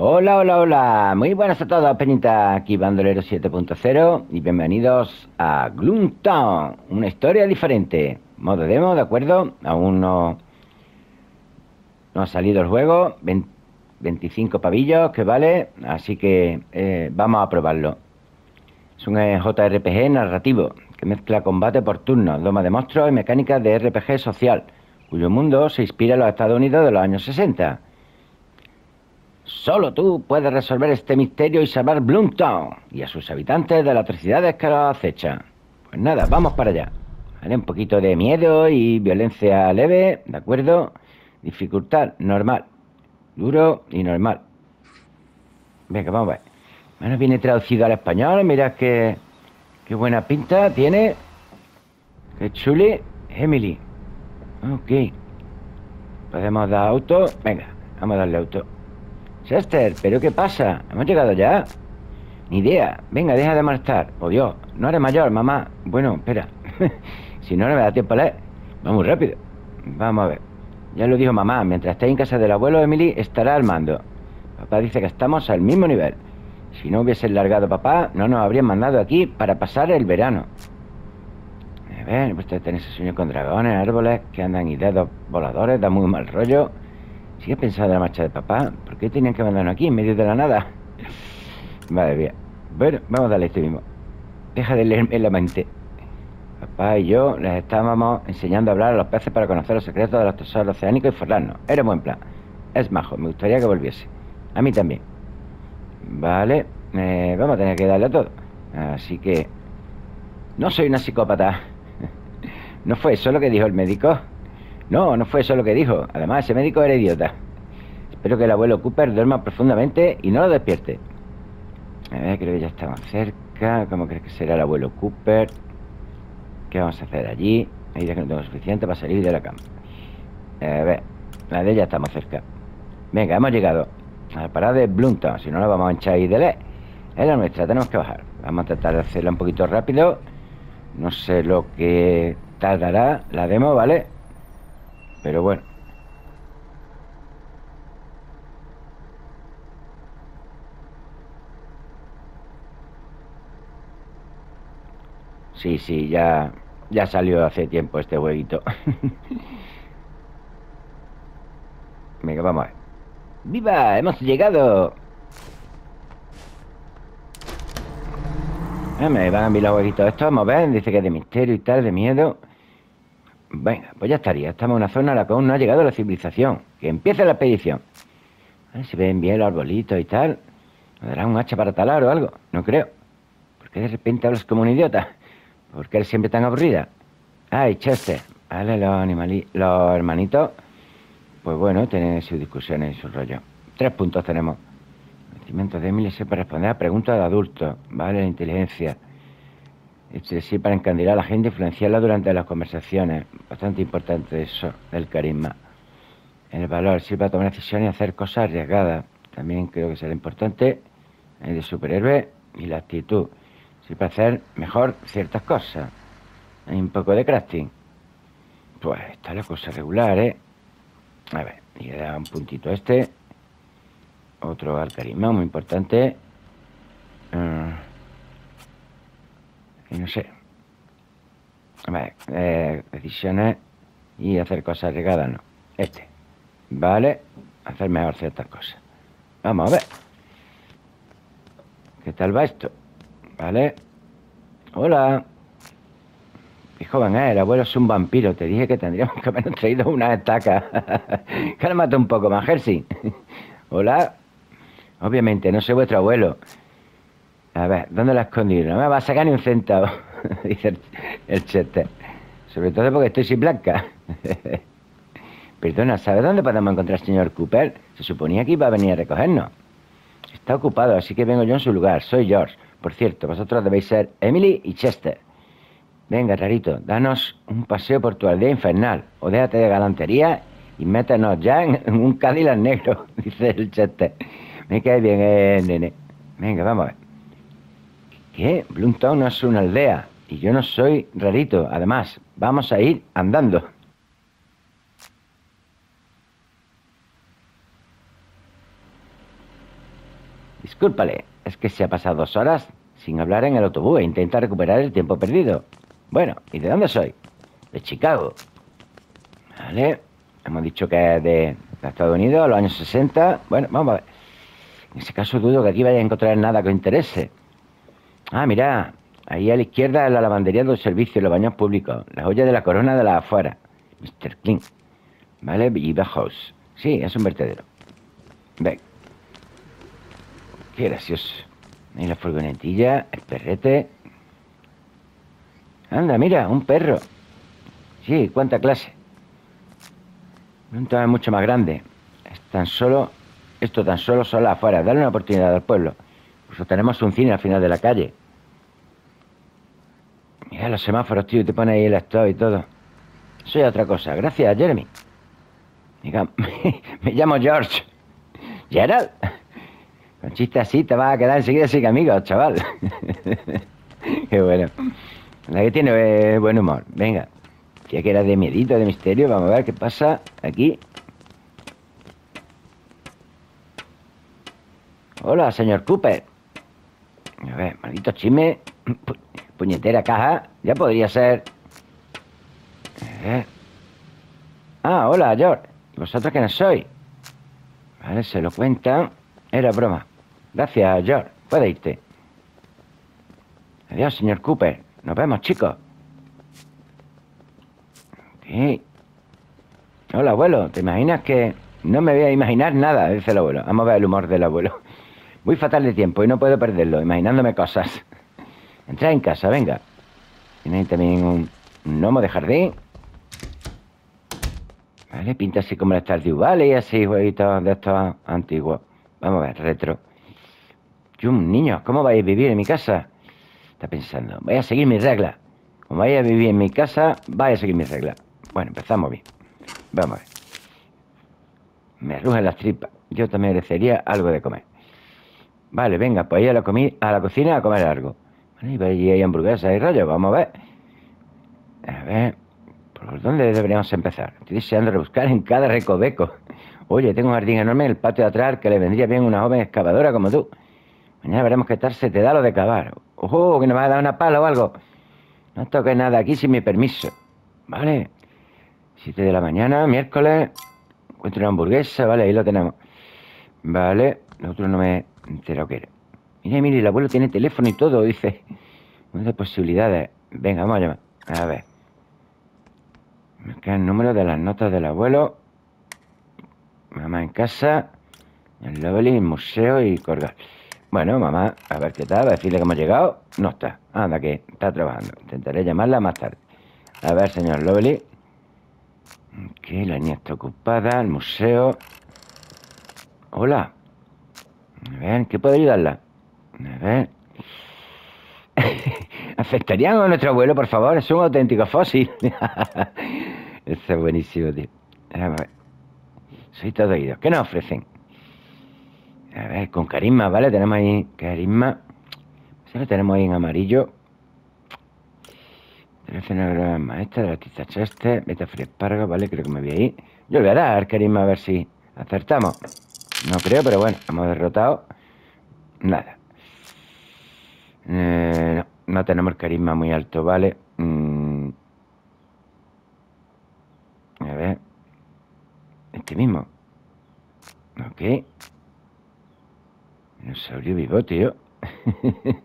Hola, hola, hola. Muy buenas a todos, Peñita. Aquí Bandolero 7.0 y bienvenidos a Gloomtown, una historia diferente. Modo demo, ¿de acuerdo? Aún no, no ha salido el juego. 25 pavillos, que vale. Así que eh, vamos a probarlo. Es un JRPG narrativo que mezcla combate por turnos, doma de monstruos y mecánicas de RPG social, cuyo mundo se inspira en los Estados Unidos de los años 60. Solo tú puedes resolver este misterio y salvar Bloomtown y a sus habitantes de las atrocidades que los acechan. Pues nada, vamos para allá. Un poquito de miedo y violencia leve, ¿de acuerdo? Dificultad normal, duro y normal. Venga, vamos a ver. Bueno, viene traducido al español, mira qué, qué buena pinta tiene. Qué chuli. Emily. Ok. ¿Podemos dar auto? Venga, vamos a darle auto. Chester, ¿pero qué pasa? ¿Hemos llegado ya? Ni idea. Venga, deja de molestar. Oh Dios, no eres mayor, mamá. Bueno, espera. si no, no me da tiempo a leer. Vamos rápido. Vamos a ver. Ya lo dijo mamá, mientras esté en casa del abuelo, Emily estará al mando. Papá dice que estamos al mismo nivel. Si no hubiese largado papá, no nos habrían mandado aquí para pasar el verano. A ver, pues tenéis ese sueño con dragones, árboles que andan y dedos voladores, da muy mal rollo. ¿Sigue pensando en la marcha de papá? ¿Por qué tenían que mandarnos aquí en medio de la nada? Madre mía. Bueno, vamos a darle este mismo. Deja de leerme la mente. Papá y yo les estábamos enseñando a hablar a los peces para conocer los secretos de los tesoros oceánicos y forrarnos. Era buen plan. Es majo, me gustaría que volviese. A mí también. Vale, eh, vamos a tener que darle a todo. Así que... No soy una psicópata. ¿No fue eso lo que dijo el médico? No, no fue eso lo que dijo. Además, ese médico era idiota. Espero que el abuelo Cooper duerma profundamente y no lo despierte. A ver, creo que ya estamos cerca. ¿Cómo crees que será el abuelo Cooper? ¿Qué vamos a hacer allí? Ahí ya que no tengo suficiente para salir de la cama. A ver, la de ya estamos cerca. Venga, hemos llegado a la parada de Blunton. Si no, nos vamos a echar ahí de ley. Es la nuestra, tenemos que bajar. Vamos a tratar de hacerla un poquito rápido. No sé lo que tardará la demo, ¿vale? Pero bueno. Sí, sí, ya, ya salió hace tiempo este huevito. Venga, vamos a ver. ¡Viva! ¡Hemos llegado! Me van a enviar los huevitos estos, vamos a ver. Dice que es de misterio y tal, de miedo. Venga, pues ya estaría. Estamos en una zona a la que aún no ha llegado la civilización. Que empiece la expedición. Si ven bien los arbolitos y tal. ¿Me dará un hacha para talar o algo? No creo. ¿Por qué de repente hablas como un idiota? ¿Por qué eres siempre tan aburrida? Ay, Chester. Vale, los los hermanitos. Pues bueno, tienen sus discusiones y su rollo. Tres puntos tenemos. Conocimientos de Emily para responder a preguntas de adultos. Vale, la inteligencia. Este sí para encandilar a la gente influenciarla durante las conversaciones. Bastante importante eso, del carisma. El valor sirve para tomar decisiones y hacer cosas arriesgadas. También creo que será importante el de superhéroe y la actitud. Sirve para hacer mejor ciertas cosas. Hay un poco de crafting. Pues está la cosa regular, ¿eh? A ver, y le da un puntito a este. Otro al carisma, muy importante. Uh, y no sé. A ver, eh, decisiones y hacer cosas arriesgadas, no. Este. Vale, hacer mejor ciertas cosas. Vamos a ver. ¿Qué tal va esto? Vale. Hola. Y joven, eh, el abuelo es un vampiro. Te dije que tendríamos que haber traído una estaca. Cálmate un poco, más, Jersey. Hola. Obviamente, no soy vuestro abuelo. A ver, ¿dónde la he escondido? No me va a sacar ni un centavo, dice el, chete. Sobre todo porque estoy sin blanca. Perdona, ¿sabes dónde podemos encontrar al señor Cooper? Se suponía que iba a venir a recogernos. Está ocupado, así que vengo yo en su lugar. Soy George. Por cierto, vosotros debéis ser Emily y Chester. Venga, rarito, danos un paseo por tu aldea infernal. O déjate de galantería y métenos ya en, un Cadillac negro, dice el Chester. Me cae bien, eh, nene. Venga, vamos a ver. ¿Qué? Bloomtown no es una aldea. Y yo no soy rarito. Además, vamos a ir andando. Discúlpale, es que se ha pasado dos horas sin hablar en el autobús e intenta recuperar el tiempo perdido. Bueno, ¿y de dónde soy? De Chicago. Vale, hemos dicho que es de, Estados Unidos, los años 60. Bueno, vamos a ver. En ese caso dudo que aquí vaya a encontrar nada que os interese. Ah, mira, ahí a la izquierda es la lavandería del servicio, los baños públicos, la joya de la corona de la afuera. Mr. King. ¿Vale? Y House. Sí, es un vertedero. Ven. Qué gracioso. Ahí la furgonetilla, el perrete. Anda, mira, un perro. Sí, cuánta clase. Un tema mucho más grande. Es tan solo, esto tan solo solo afuera. Dale una oportunidad al pueblo. Pues tenemos un cine al final de la calle. Mira los semáforos, tío, te pone ahí el stop y todo. Soy otra cosa. Gracias, Jeremy. Diga, me, llamo George. ¿Gerald? Con chiste así te vas a quedar enseguida sin amigos, chaval. Qué bueno. La que tiene buen humor. Venga. Ya que era de miedito, de misterio, vamos a ver qué pasa aquí. Hola, señor Cooper. A ver, maldito chisme. puñetera caja. Ya podría ser. Ah, hola, George. ¿Y vosotros quiénes sois? Vale, se lo cuentan. Era broma. Gracias, George. Puede irte. Adiós, señor Cooper. Nos vemos, chicos. Hola, abuelo. ¿Te imaginas que no me voy a imaginar nada? Dice el abuelo. Vamos a ver el humor del abuelo. Muy fatal de tiempo y no puedo perderlo, imaginándome cosas. Entra en casa, venga. Tiene también un, gnomo de jardín. Vale, pinta así como el Stardew Valley, así, jueguitos de estos antiguos. Vamos a ver, retro. Yum, niños, ¿cómo vais a vivir en mi casa? Está pensando, voy a seguir mis reglas. Como vais a vivir en mi casa, vais a seguir mis reglas. Bueno, empezamos bien. Vamos a ver. Me rugen las tripas. Yo también merecería algo de comer. Vale, venga, pues ir a la, a la cocina a comer algo. Y hay hamburguesas y rollo, vamos a ver. A ver, ¿por dónde deberíamos empezar? Estoy deseando rebuscar en cada recoveco. Oye, tengo un jardín enorme en el patio de atrás que le vendría bien una joven excavadora como tú. Mañana veremos qué tal se te da lo de cavar. Ojo, que nos va a dar una pala o algo. No toques nada aquí sin mi permiso. Vale. Siete de la mañana, miércoles. Encuentro una hamburguesa, vale, ahí lo tenemos. Vale, nosotros no me entero qué era. Mira, mire, el abuelo tiene teléfono y todo, dice. Muchas posibilidades. Venga, vamos a llamar. A ver. Me queda el número de las notas del abuelo. Mamá en casa. El Lovely, el museo y colgar. Bueno, mamá, a ver qué tal, a decirle que hemos llegado. No está. Anda, que está trabajando. Intentaré llamarla más tarde. A ver, señor Lovely. Que la niña está ocupada, el museo. Hola. A ver, ¿qué puedo ayudarla? A ver. ¿Aceptarían a nuestro abuelo, por favor? Es un auténtico fósil. Eso es buenísimo, tío. Soy todo oído. ¿Qué nos ofrecen? A ver, con carisma, ¿vale? Tenemos ahí carisma. Si lo tenemos ahí en amarillo. Teléfono maestra de la artista Chester. Beta Free Espargo, ¿vale? Creo que me voy ahí. Yo le voy a dar carisma a ver si acertamos. No creo, pero bueno, hemos derrotado. Nada. Eh, no, tenemos carisma muy alto, ¿vale? Mm. A ver. Este mismo. Ok. Dinosaurio vivo, tío.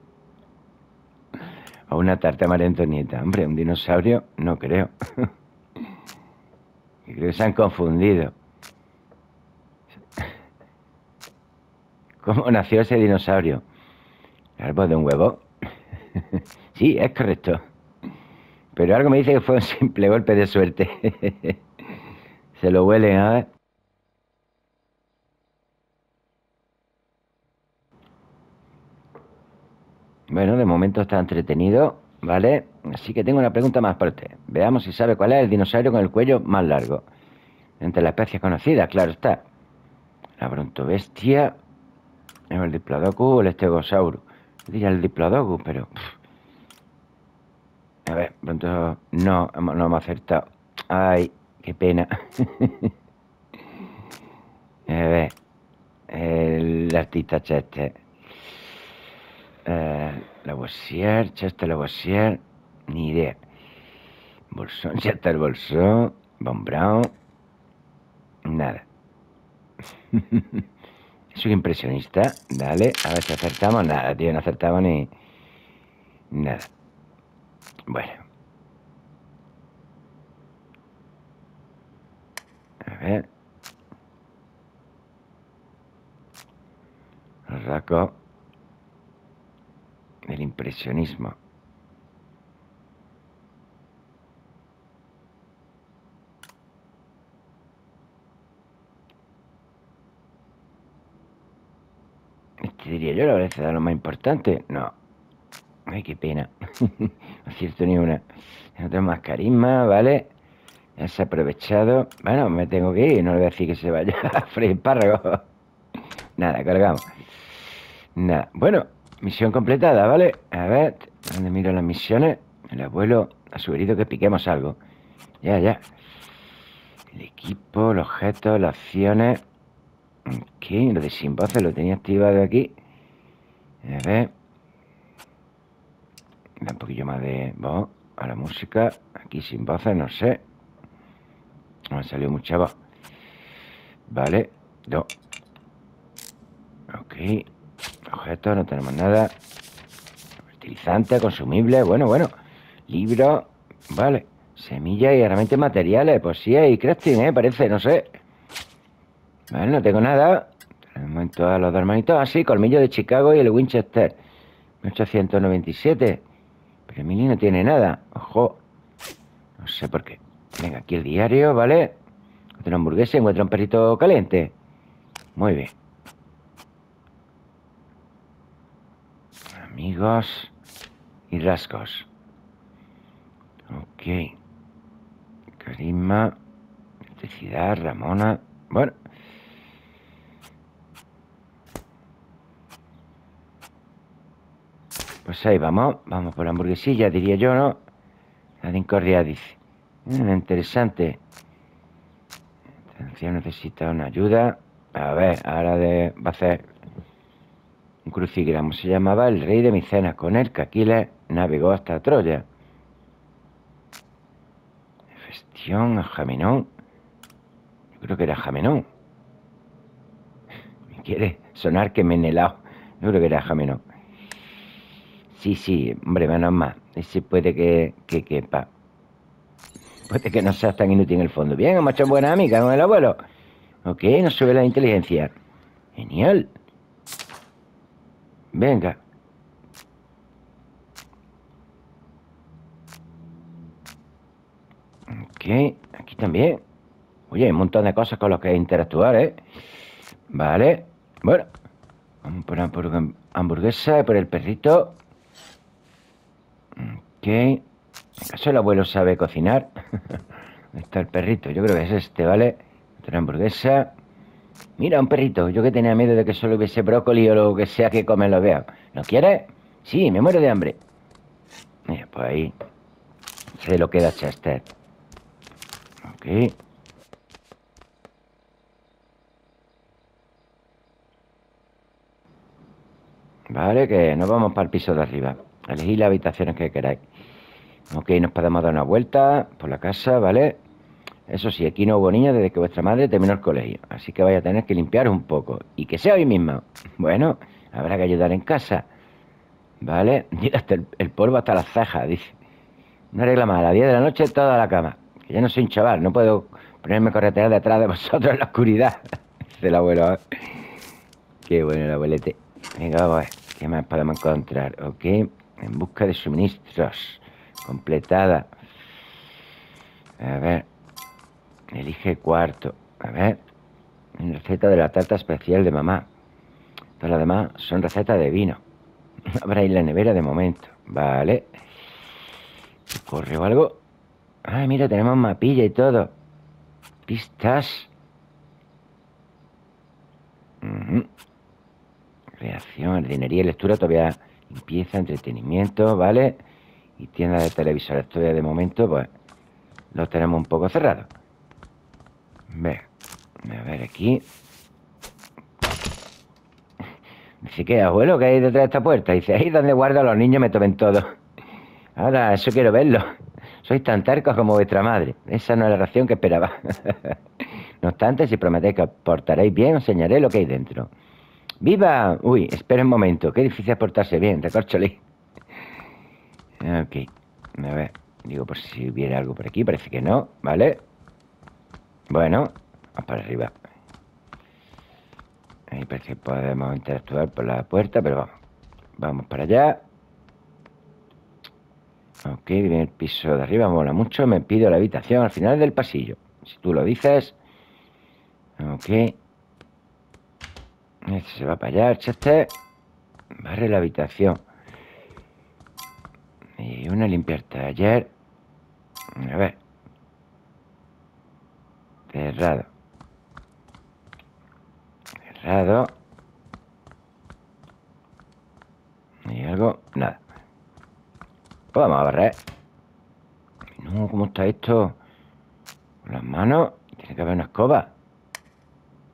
o una tarta María Antonieta. Hombre, un dinosaurio, no creo. creo que se han confundido. ¿Cómo nació ese dinosaurio? ¿El árbol de un huevo? sí, es correcto. Pero algo me dice que fue un simple golpe de suerte. Se lo huelen, a ver. Bueno, de momento está entretenido, ¿vale? Así que tengo una pregunta más para usted. Veamos si sabe cuál es el dinosaurio con el cuello más largo. Entre las especies conocidas, claro está. La brontobestia, el diplodocus o el estegosaurus. Diría el diplodocus, pero... A ver, pronto... No, no hemos acertado. Ay, qué pena. a ver. El artista Chester. Lavoisier, Chester Lavoisier. Ni idea. Bolsón, Chester Bolsón. Von Brown. Nada. Soy impresionista. Dale, a ver si acertamos. Nada, tío, no acertamos ni... Nada. Bueno. A ver. Los del impresionismo. Este diría yo, la verdad, es lo más importante. No. Ay, qué pena. no cierto ni una. Tengo más carisma, ¿vale? Ya se ha aprovechado. Bueno, me tengo que ir. No le voy a decir que se vaya a freír párragos. Nada, cargamos. Nada. Bueno, misión completada, ¿vale? A ver, ¿dónde miro las misiones? El abuelo ha sugerido que piquemos algo. Ya, ya. El equipo, los objetos, las acciones. Ok, lo de sin voces lo tenía activado aquí. A ver. Da un poquillo más de voz a la música. Aquí sin voces, no sé. Me salió mucha voz. Vale. Dos. Ok. Objetos, no tenemos nada. Fertilizante, consumible. Bueno, bueno. Libro. Vale. Semillas y herramientas materiales. Pues sí, hay crafting, ¿eh? Parece, no sé. Vale, no tengo nada. Tenemos todos los hermanitos. Ah, colmillo de Chicago y el Winchester. 1897. Pero Emily no tiene nada. Ojo. No sé por qué. Venga, aquí el diario, ¿vale? Otra hamburguesa y encuentra un perrito caliente. Muy bien. Amigos y rasgos. Ok. Carisma. Electricidad, Ramona. Bueno. Pues ahí vamos. Vamos por la hamburguesilla, diría yo, ¿no? La dice. Mm, interesante. Atención, necesita una ayuda. A ver, ahora de, va a hacer un crucigrama. Se llamaba el rey de Micenas, con él que Aquiles navegó hasta Troya. Festión a Jamenón. Yo creo que era Jamenón. Me quiere sonar que me he Yo creo que era Jamenón. Sí, sí, hombre, menos más. Ese puede que, que quepa. Puede que no seas tan inútil en el fondo. Bien, hemos hecho buena amiga con el abuelo. Ok, nos sube la inteligencia. Genial. Venga. Ok, aquí también. Oye, hay un montón de cosas con las que interactuar, ¿eh? Vale. Bueno. Vamos por hamburguesa y por el perrito. Ok. ¿Acaso el abuelo sabe cocinar? ¿Dónde está el perrito? Yo creo que es este, ¿vale? Otra hamburguesa. Mira, un perrito. Yo que tenía miedo de que solo hubiese brócoli o lo que sea que come lo vea. ¿Lo quieres? Sí, me muero de hambre. Mira, pues ahí. Se lo queda Chester. Ok. Vale, que nos vamos para el piso de arriba. Elegid las habitaciones que queráis. Ok, nos podemos dar una vuelta por la casa, ¿vale? Eso sí, aquí no hubo niños desde que vuestra madre terminó el colegio. Así que vaya a tener que limpiar un poco. Y que sea hoy mismo. Bueno, habrá que ayudar en casa. ¿Vale? Mira, hasta el, polvo hasta las cejas, dice. Una regla más, a las 10 de la noche toda la cama. Que ya no soy un chaval, no puedo ponerme corretear detrás de vosotros en la oscuridad. dice el abuelo. ¿eh? Qué bueno el abuelete. Venga, vamos a ver. ¿Qué más podemos encontrar? Ok. En busca de suministros completada. A ver. Elige cuarto. A ver. Receta de la tarta especial de mamá. Todas las demás son recetas de vino. habrá ahí la nevera de momento. Vale. ¿Corre o algo? Ay, mira, tenemos mapilla y todo. Pistas. Reacción, jardinería lectura todavía limpieza, entretenimiento, ¿vale? y tienda de televisores. Todavía de momento, pues, lo tenemos un poco cerrado. Ve, a ver aquí. Dice, ¿qué, abuelo? ¿Qué hay detrás de esta puerta? Dice, ahí donde guardo a los niños me tomen todo. Ahora, eso quiero verlo. Sois tan tercos como vuestra madre. Esa no es la ración que esperaba. no obstante, si prometéis que os portaréis bien, os enseñaré lo que hay dentro. ¡Viva! Uy, espera un momento. Qué difícil portarse bien, recorcholi. Ok. A ver. Digo, por si hubiera algo por aquí. Parece que no, ¿vale? Bueno, vamos para arriba. Ahí parece que podemos interactuar por la puerta, pero vamos. Vamos para allá. Ok, viene el piso de arriba, mola mucho. Me pido la habitación al final del pasillo. Si tú lo dices. Ok. Este se va para allá, Chester. Barre la habitación. Y una limpiar taller. A ver. Cerrado. Cerrado. ¿Y algo? Nada. Pues vamos a barrer. No, ¿cómo está esto? Las manos. Tiene que haber una escoba.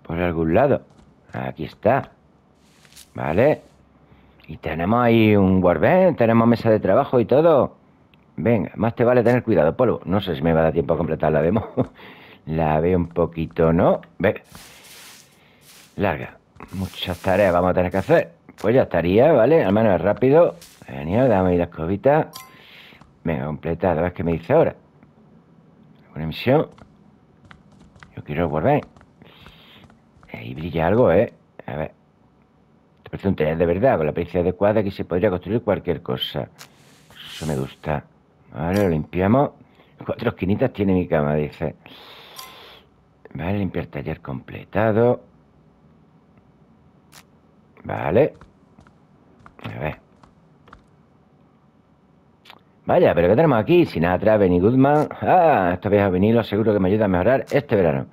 Por algún lado. Aquí está. Vale. Y tenemos ahí un warband, tenemos mesa de trabajo y todo. Venga, más te vale tener cuidado, polvo. No sé si me va a dar tiempo a completar la demo. la veo un poquito, ¿no? Ve. Larga. Muchas tareas vamos a tener que hacer. Pues ya estaría, ¿vale? Al menos es rápido. Genial, dame ahí la escobita. Venga, completado. A ver qué me dice ahora. Una misión. Yo quiero volver. Ahí brilla algo, ¿eh? A ver. Te parece un taller de verdad, con la pericia adecuada que se podría construir cualquier cosa. Eso me gusta. Vale, lo limpiamos. Cuatro esquinitas tiene mi cama, dice. Vale, limpiar taller completado. Vale. A ver. Vaya, pero ¿qué tenemos aquí? Sinatra, Benny Goodman. Ah, estos viejos vinilos seguro que me ayuda a mejorar este verano.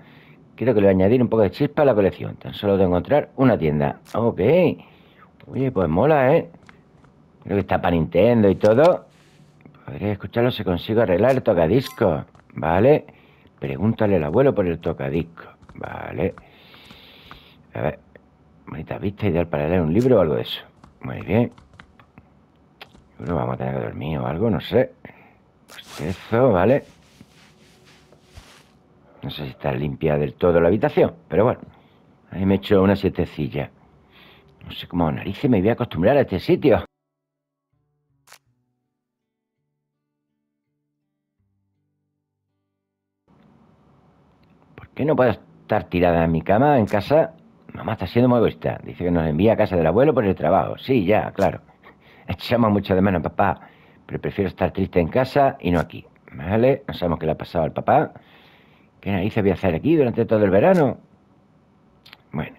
Quiero que le voy añadir un poco de chispa a la colección. Tan solo que encontrar una tienda. Ok. Oye, pues mola, ¿eh? Creo que está para Nintendo y todo. Podría escucharlo si consigo arreglar el tocadisco. Vale. Pregúntale al abuelo por el tocadisco. Vale. A ver. Bonita vista, ideal para leer un libro o algo de eso. Muy bien. Que vamos a tener que dormir o algo, no sé. Pues eso, vale. No sé si está limpia del todo la habitación, pero bueno. Ahí me he hecho una sietecilla. No sé cómo narices me voy a acostumbrar a este sitio. ¿Por qué no puedo estar tirada en mi cama en casa? Mamá está siendo muy egoísta. Dice que nos envía a casa del abuelo por el trabajo. Sí, ya, claro. Echamos mucho de menos, papá. Pero prefiero estar triste en casa y no aquí. ¿Vale? No sabemos qué le ha pasado al papá. ¿Qué narices voy a hacer aquí durante todo el verano? Bueno,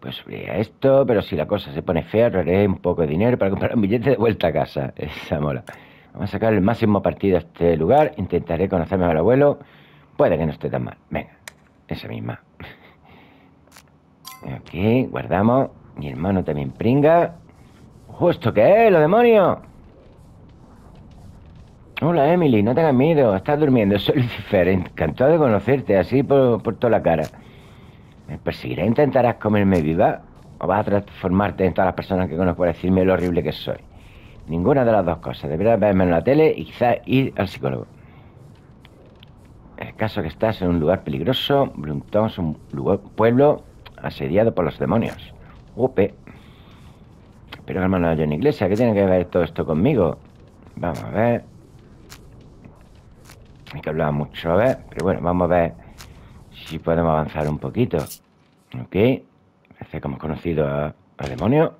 pues subiría esto, pero si la cosa se pone fea, ahorraré un poco de dinero para comprar un billete de vuelta a casa. Esa mola. Vamos a sacar el máximo partido a este lugar. Intentaré conocerme al abuelo. Puede que no esté tan mal. Venga, esa misma. Aquí, guardamos. Mi hermano también pringa. ¿Esto qué es? ¡Los demonios! Hola, Emily, no tengas miedo, estás durmiendo. Soy Lucifer, encantado de conocerte, así por, toda la cara. ¿Me perseguiré? ¿Intentarás comerme viva? ¿O vas a transformarte en todas las personas que conozco para decirme lo horrible que soy? Ninguna de las dos cosas. Deberías verme en la tele y quizás ir al psicólogo. El caso que estás en un lugar peligroso, Brunton es un pueblo asediado por los demonios. Upe. Pero hermano en Iglesia, ¿qué tiene que ver todo esto conmigo? Vamos a ver. Hay que hablar mucho, a ver. Pero bueno, vamos a ver si podemos avanzar un poquito. Ok. Parece que hemos conocido al demonio.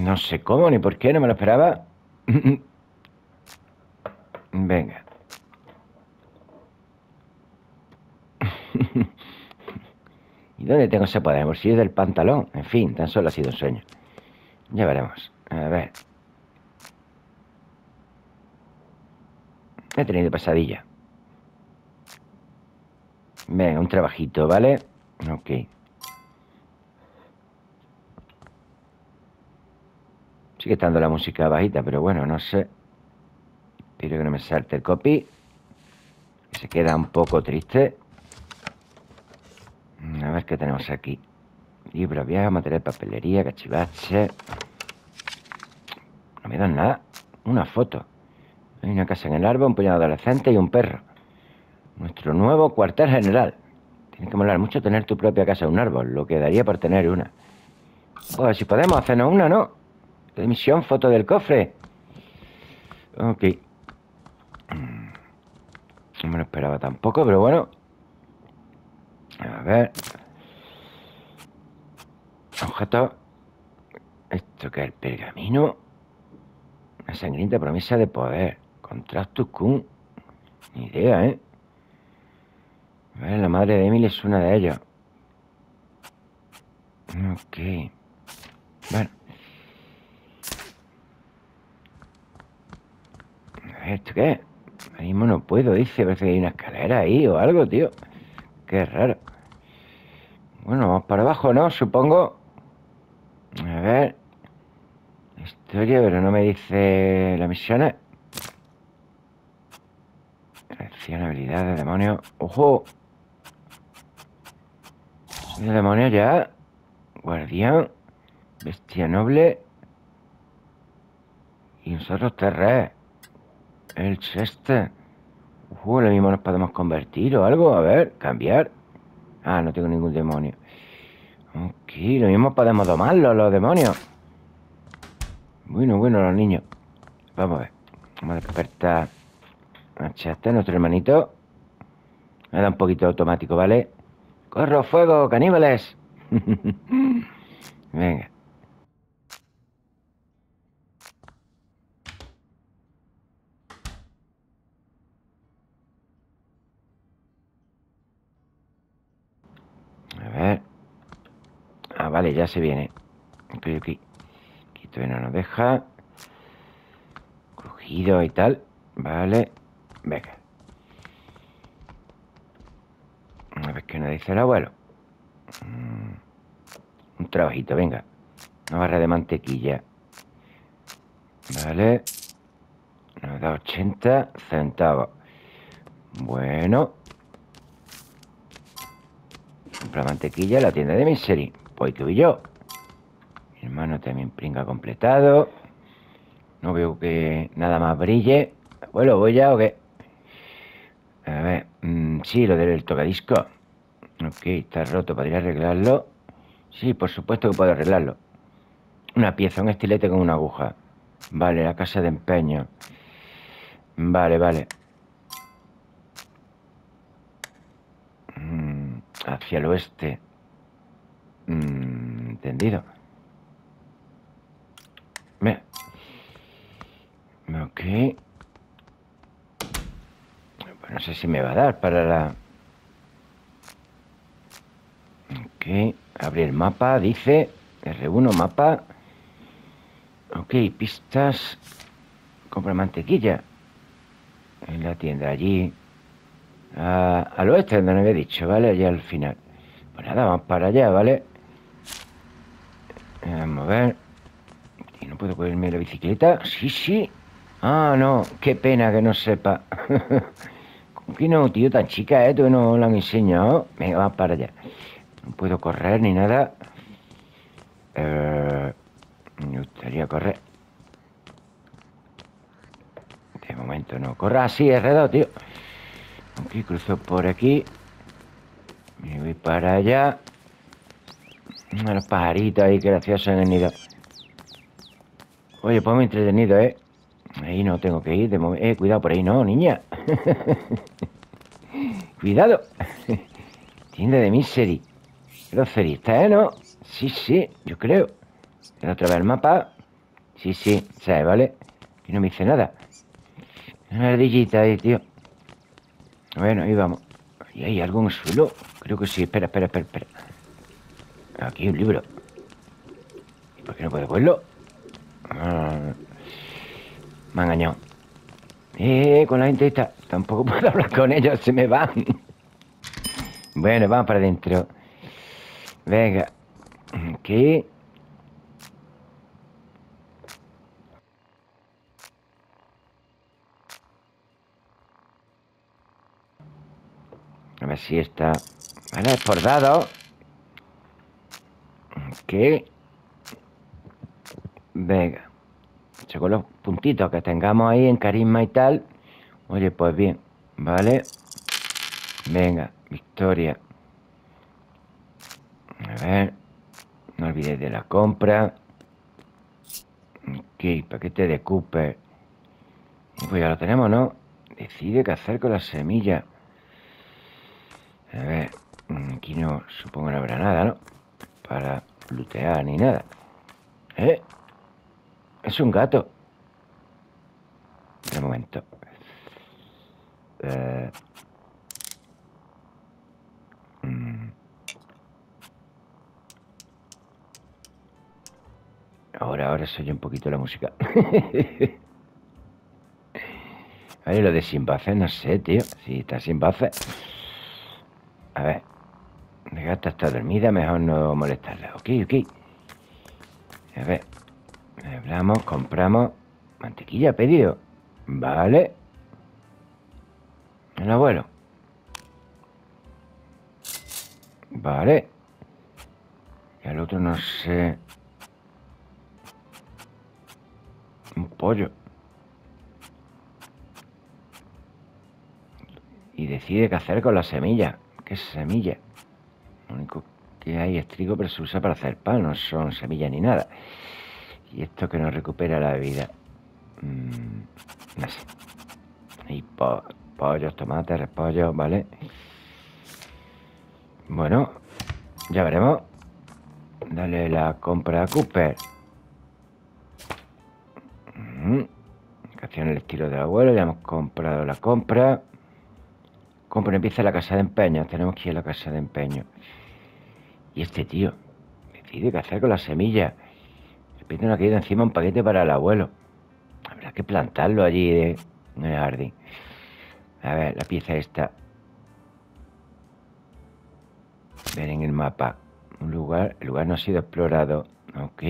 No sé cómo ni por qué, no me lo esperaba. Venga. ¿Y dónde tengo ese poder? ¿En el del pantalón? En fin, tan solo ha sido un sueño. Ya veremos. A ver. He tenido pesadilla. Venga, un trabajito, ¿vale? Ok. Sigue estando la música bajita, pero bueno, no sé. Quiero que no me salte el copy. Se queda un poco triste. A ver qué tenemos aquí. Libros viejos, material de papelería, cachivache. No me dan nada. Una foto. Hay una casa en el árbol, un puñado de adolescentes y un perro. Nuestro nuevo cuartel general. Tiene que molar mucho tener tu propia casa en un árbol. Lo que daría por tener una. Pues si podemos hacernos una, ¿no? De misión, foto del cofre. Ok. No me lo esperaba tampoco, pero bueno. A ver. Objeto. Esto que es el pergamino. Una sangrienta promesa de poder. Contrasto con... Ni idea, ¿eh? A ver, la madre de Emily es una de ellos. Ok. Bueno. ¿Esto qué es? Mismo no puedo, dice. Parece que hay una escalera ahí o algo, tío. Qué raro. Bueno, vamos para abajo, ¿no? Supongo. A ver. Historia, pero no me dice las misiones. Acción, habilidad de demonio. ¡Ojo! De demonio ya. Guardián. Bestia noble. Y nosotros. El Chester. Uh, lo mismo nos podemos convertir o algo. A ver, cambiar. Ah, no tengo ningún demonio. Ok, lo mismo podemos domarlo, los demonios. Bueno, bueno, los niños. Vamos a ver. Vamos a despertar a Chester, nuestro hermanito. Me da un poquito automático, ¿vale? ¡Corro, fuego, caníbales! Venga. A ver. Ah, vale, ya se viene. Aquí, aquí. Todavía no nos deja. Cogido y tal. Vale. Venga. A ver qué nos dice el abuelo. Mm, un trabajito, venga. Una barra de mantequilla. Vale. Nos da 80 centavos. Bueno. Compra mantequilla en la tienda de Misery. Pues que yo. Hermano también pringa completado. No veo que nada más brille. Bueno, ¿voy ya o qué? A ver. Mm, sí, lo del tocadisco. Ok, está roto. ¿Podría arreglarlo? Sí, por supuesto que puedo arreglarlo. Una pieza, un estilete con una aguja. Vale, la casa de empeño. Vale, vale. Mm, hacia el oeste. Mm, entendido. Mira. Ok. No sé si me va a dar para la... Ok. Abrir mapa, dice. R1, mapa. Ok, pistas. Compra mantequilla. En la tienda allí. Al oeste, donde me había dicho, ¿vale? Allá al final. Pues nada, vamos para allá, ¿vale? Vamos a ver. ¿Y no puedo ponerme la bicicleta? Sí, sí. Ah, no. Qué pena que no sepa. ¿Cómo que no, tío? Tan chica, ¿eh? Tú no lo han enseñado. Venga, vamos para allá. No puedo correr ni nada. Eh, me gustaría correr. De momento no. Corra así, R2, tío. Aquí cruzo por aquí. Me voy para allá. Los pajaritos ahí graciosos en el nido. Oye, pues muy entretenido, ¿eh? Ahí no tengo que ir. De eh, cuidado por ahí, no, niña. cuidado. Tienda de misery. Grocerista, ¿eh? ¿No? Sí, sí, yo creo. otra vez el mapa. Sí, sí, ¿sabes? ¿Vale? Que no me dice nada. Una ardillita ahí, tío. Bueno, ahí vamos. ¿Y hay algo en el suelo? Creo que sí. Espera, espera, espera, espera. Aquí hay un libro. ¿Y por qué no puedo verlo? Ah, me ha engañado. Eh, con la gente esta. Tampoco puedo hablar con ellos, se me van. bueno, vamos para adentro. Venga. Aquí. A ver si esta Vale, es por dado. Ok. Venga. Según los puntitos que tengamos ahí en carisma y tal. Oye, pues bien. Vale. Venga, victoria. A ver. No olvidéis de la compra. Ok, paquete de Cooper. Pues ya lo tenemos, ¿no? Decide qué hacer con la semilla. A ver. Aquí no supongo no habrá nada, ¿no? Para lutear ni nada. ¿Eh? Es un gato. De momento. Eh... Mm. Ahora, ahora soy un poquito la música. Ay, lo de sin bases, no sé, tío. Si está sin bases. A ver. Mi gata está dormida, mejor no molestarla. Ok, ok. A ver. Hablamos, compramos. Mantequilla pedido. Vale. El abuelo. Vale. Y al otro no sé. Un pollo. Y decide qué hacer con la semilla. ¿Qué semilla? Lo único que hay es trigo, pero se usa para hacer pan. No son semillas ni nada. Y esto que nos recupera la vida. Mm, no sé. Pollos, tomates, repollos, ¿vale? Bueno, ya veremos. Dale la compra a Cooper. Canción el estilo del abuelo. Ya hemos comprado la compra. Compra empieza la casa de empeño. Tenemos que ir a la casa de empeño. Y este tío decide qué hacer con las semillas. Le una caída encima un paquete para el abuelo. Habrá que plantarlo allí en el jardín. A ver, la pieza esta ver en el mapa un lugar. El lugar no ha sido explorado. Ok.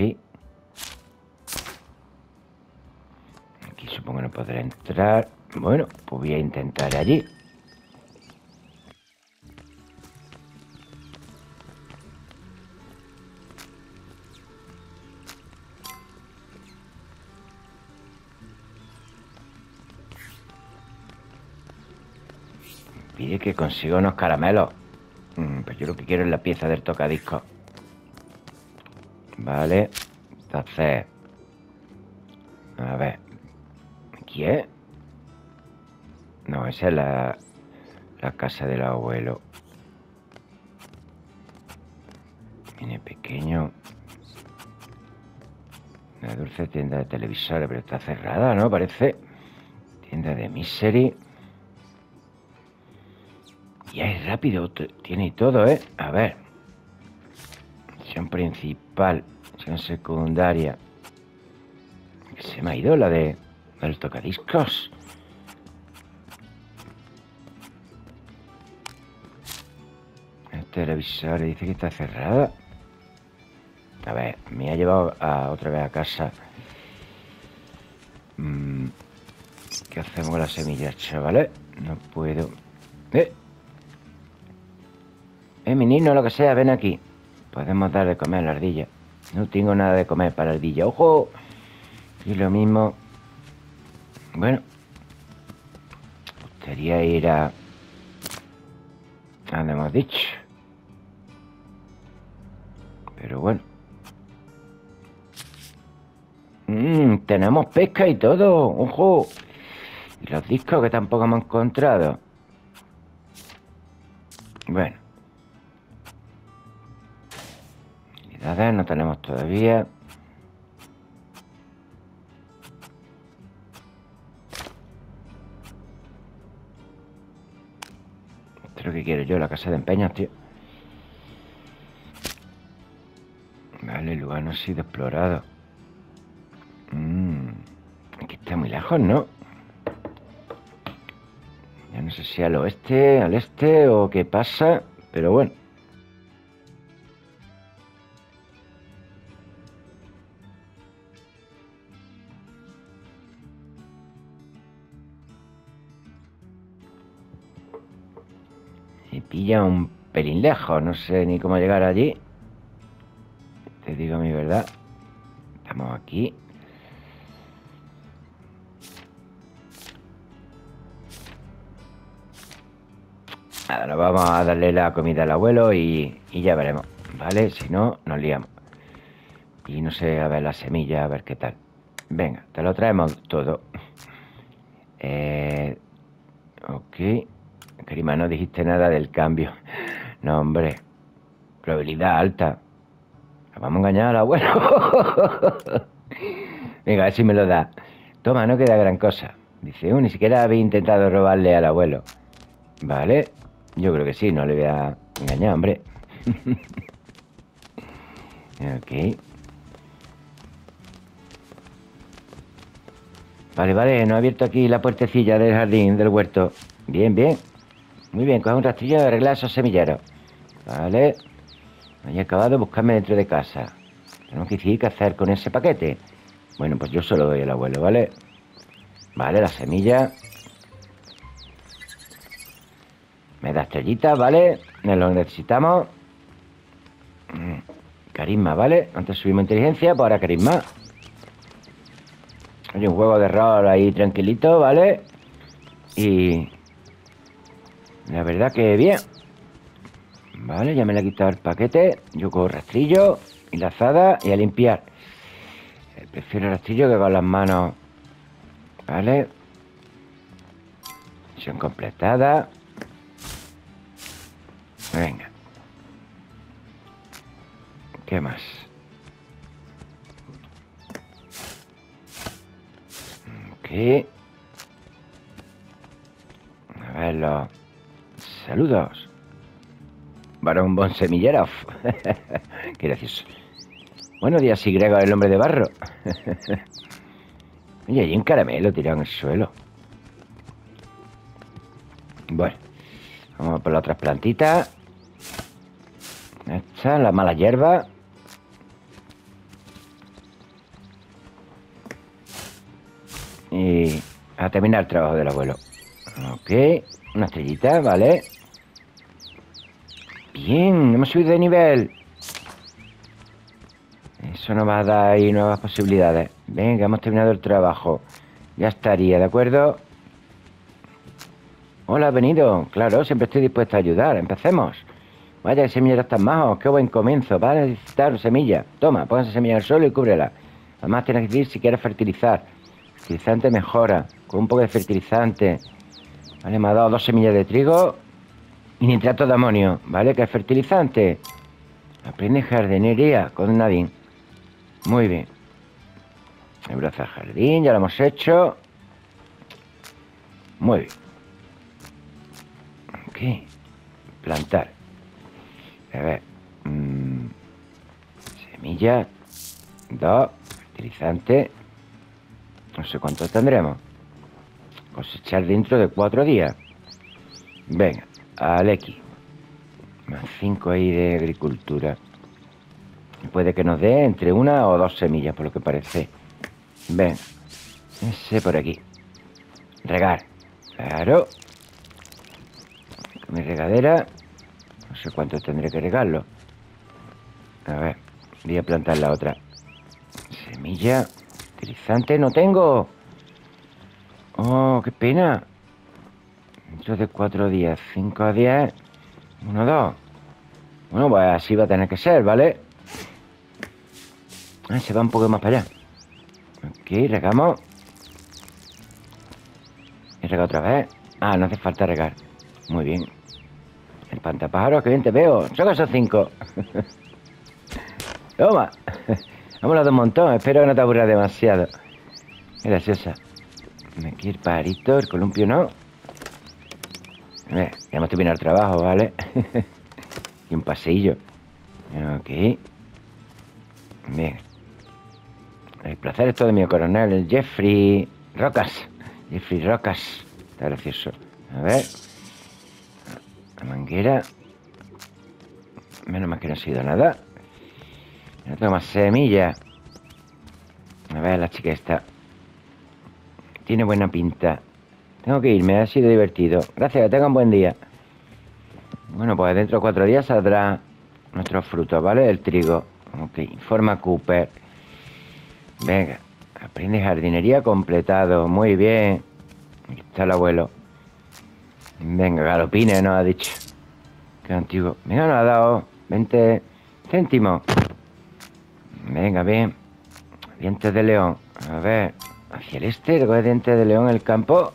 Aquí supongo que no podré entrar. Bueno, pues voy a intentar allí. Pide que consiga unos caramelos. Pues yo lo que quiero es la pieza del tocadisco. Vale. Entonces. A ver. ¿Quién? No, esa es la, la casa del abuelo. Viene pequeño. Una dulce tienda de televisores, pero está cerrada, ¿no? Parece. Tienda de misery. Rápido, tiene todo, ¿eh? A ver. Misión principal, misión secundaria. Se me ha ido la de los tocadiscos. El televisor dice que está cerrada. A ver, me ha llevado a, otra vez a casa. Mm, ¿Qué hacemos con las semillas, chavales? No puedo. ¡Eh! Eh, menino, lo que sea, ven aquí. Podemos dar de comer a la ardilla. No tengo nada de comer para la ardilla. ¡Ojo! Y lo mismo. Bueno. Gustaría ir a... A donde hemos dicho. Pero bueno. Mmm, tenemos pesca y todo. ¡Ojo! Y los discos que tampoco hemos encontrado. Bueno. Ver, no tenemos todavía. Esto es lo que quiero yo, la casa de empeños, tío. Vale, el lugar no ha sido explorado. Mmm. Aquí está muy lejos, ¿no? Ya no sé si al oeste, al este o qué pasa, pero bueno. Pilla un pelín lejos. No sé ni cómo llegar allí. Te digo mi verdad. Estamos aquí. Ahora vamos a darle la comida al abuelo y, ya veremos. ¿Vale? Si no, nos liamos. Y no sé, a ver la semilla, a ver qué tal. Venga, te lo traemos todo. Eh, ok. Crima, no dijiste nada del cambio. No, hombre. Probabilidad alta. Vamos a engañar al abuelo. Venga, a ver si me lo da. Toma, no queda gran cosa. Dice, uh, ni siquiera había intentado robarle al abuelo. Vale. Yo creo que sí, no le voy a engañar, hombre. ok. Vale, vale, no ha abierto aquí la puertecilla del jardín, del huerto. Bien, bien. Muy bien, coge un rastrillo y arregla esos semilleros. Vale. No he acabado, buscarme dentro de casa. Tenemos que decidir qué hacer con ese paquete. Bueno, pues yo se lo doy al abuelo, ¿vale? Vale, la semilla. Me da estrellitas, ¿vale? Me lo necesitamos. Mm, carisma, ¿vale? Antes subimos inteligencia, pues ahora carisma. Hay un juego de rol ahí tranquilito, ¿vale? Y... La verdad que bien. Vale, ya me le he quitado el paquete. Yo con rastrillo y lazada y a limpiar. Eh, prefiero rastrillo que con las manos. Vale. Misión completada. Venga. ¿Qué más? Ok. A ver los saludos. Barón Bon Semillerov. Qué gracioso. Buenos días, Y, el hombre de barro. Oye, hay un caramelo tirado en el suelo. Bueno, vamos por las otras plantitas. Esta, la mala hierba. Y a terminar el trabajo del abuelo. Ok, una estrellita, vale. Bien, hemos subido de nivel. Eso nos va a dar ahí nuevas posibilidades. Venga, hemos terminado el trabajo. Ya estaría, ¿de acuerdo? Hola, venido. Claro, siempre estoy dispuesto a ayudar. Empecemos. Vaya, que semilleros tan majos. Qué buen comienzo. Vas a necesitar semilla. Toma, póngase semilla en el suelo y cúbrela. Además, tienes que decir si quieres fertilizar. Fertilizante mejora. Con un poco de fertilizante. Vale, me ha dado dos semillas de trigo y nitrato de amonio, ¿vale? Que es fertilizante. Aprende jardinería con Nadine. Muy bien. El brazo al jardín, ya lo hemos hecho. Muy bien. Ok. Plantar. A ver. Mm, semilla. Dos. Fertilizante. No sé cuánto tendremos. Cosechar dentro de cuatro días. Venga, X. Más cinco ahí de agricultura. Puede que nos dé entre una o dos semillas, por lo que parece. Ven. Ese por aquí. Regar. Claro. Mi regadera. No sé cuánto tendré que regarlo. A ver. Voy a plantar la otra. Semilla. Utilizante no tengo. Oh, qué pena. Dentro de cuatro días, cinco a diez, uno, dos. Bueno, pues así va a tener que ser, ¿vale? Se va un poco más para allá. Ok, regamos. Y rega otra vez. Ah, no hace falta regar. Muy bien. El pantapájaro, que bien te veo. Son esos cinco. Toma. Vamos de un montón. Espero que no te aburra demasiado. Graciosa. Me quiere ir parito, el columpio no. Ya hemos terminado el trabajo, ¿vale? y un pasillo. Ok. Bien. El placer es todo mío, coronel. El Jeffrey Rocas. Jeffrey Rocas. Está gracioso. A ver. La manguera. Menos mal que no ha sido nada. No tengo más semillas. A ver, la chica está. Tiene buena pinta. Tengo que irme, ha sido divertido. Gracias, que tengan buen día. Bueno, pues dentro de cuatro días saldrá nuestro fruto, ¿vale? El trigo. Ok, informa Cooper. Venga, aprende jardinería completado. Muy bien. Aquí está el abuelo. Venga, galopines, nos ha dicho. Qué antiguo. Mira, nos ha dado 20 céntimos. Venga, bien. Dientes de león. A ver. Hacia el este, dientes de león el campo.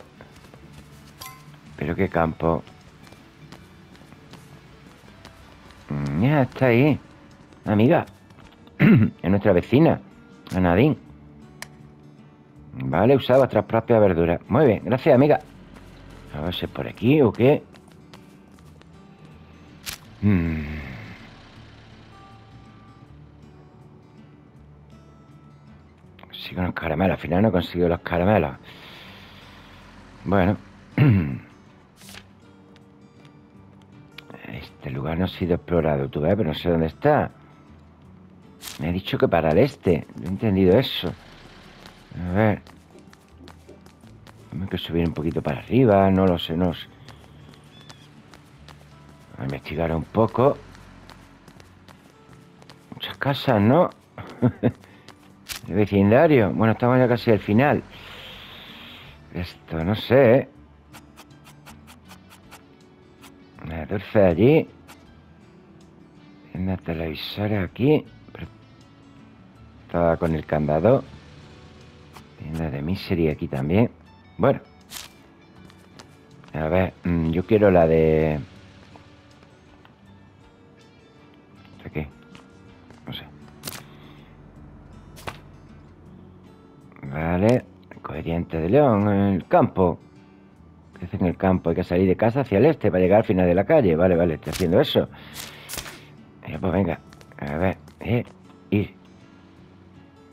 ¿Pero qué campo? Mm, ya está ahí. Amiga. es nuestra vecina. Anadín. Vale, usaba vuestras propias verduras. Muy bien, gracias, amiga. A ver si es por aquí o qué. Hmm. Consigo los caramelos. Al final no consigo los caramelos. Bueno. Este lugar no ha sido explorado, tú ves, pero no sé dónde está. Me ha dicho que para el este. No he entendido eso. A ver. Tengo que subir un poquito para arriba, no lo sé, no sé. A investigar un poco. Muchas casas, ¿no? El vecindario. Bueno, estamos ya casi al final. Esto, no sé, ¿eh? Una dulce allí. Una televisora aquí. Estaba con el candado. Tienda de misery aquí también. Bueno. A ver, mm, yo quiero la de... ¿De qué? No sé. Vale. Coheriente de león en el campo. ¿Qué en el campo? Hay que salir de casa hacia el este para llegar al final de la calle. Vale, vale, estoy haciendo eso. Eh, pues venga. A ver. Eh, ir.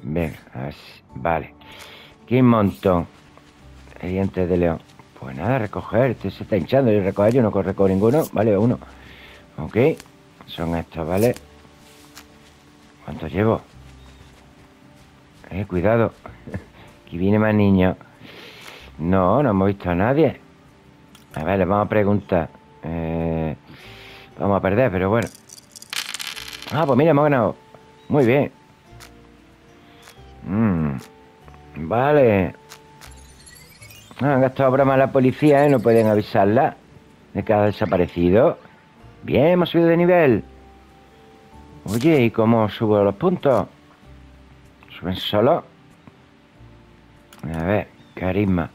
Venga, así. Vale. Un montón dientes de león. Pues nada, recoger. Este se está hinchando y recoger. Yo no recojo ninguno. Vale, uno. Ok. Son estos, ¿vale? ¿Cuántos llevo? Eh, cuidado. Aquí viene más niños. No, no hemos visto a nadie. A ver, les vamos a preguntar. Eh, vamos a perder, pero bueno. Ah, pues mira, hemos ganado. Muy bien. Mm, vale. Ah, han gastado broma a la policía, ¿eh? No pueden avisarla de que ha desaparecido. Bien, hemos subido de nivel. Oye, ¿y cómo subo los puntos? ¿Suben solo? A ver, carisma.